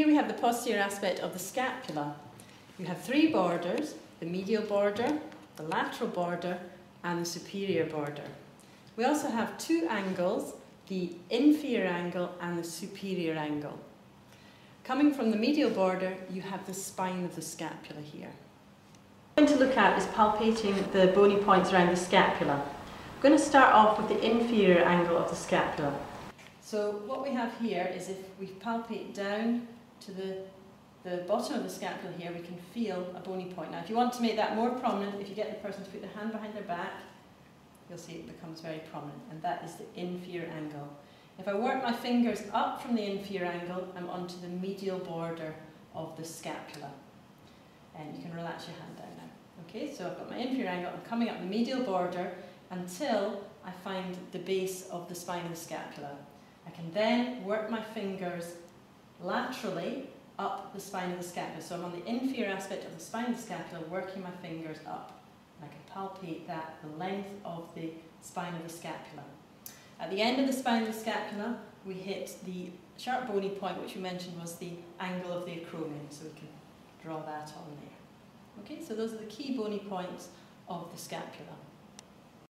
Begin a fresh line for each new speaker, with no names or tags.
Here we have the posterior aspect of the scapula. You have three borders, the medial border, the lateral border, and the superior border. We also have two angles, the inferior angle and the superior angle. Coming from the medial border, you have the spine of the scapula here. What I'm going to look at is palpating the bony points around the scapula. I'm going to start off with the inferior angle of the scapula. So what we have here is if we palpate down to the, the bottom of the scapula here, we can feel a bony point. Now if you want to make that more prominent, if you get the person to put their hand behind their back, you'll see it becomes very prominent, and that is the inferior angle. If I work my fingers up from the inferior angle, I'm onto the medial border of the scapula. And you can relax your hand down now. Okay, so I've got my inferior angle, I'm coming up the medial border until I find the base of the spine of the scapula. I can then work my fingers laterally up the spine of the scapula. So I'm on the inferior aspect of the spine of the scapula, working my fingers up. And I can palpate that, the length of the spine of the scapula. At the end of the spine of the scapula, we hit the sharp bony point, which we mentioned was the angle of the acromion, so we can draw that on there. Okay, so those are the key bony points of the scapula.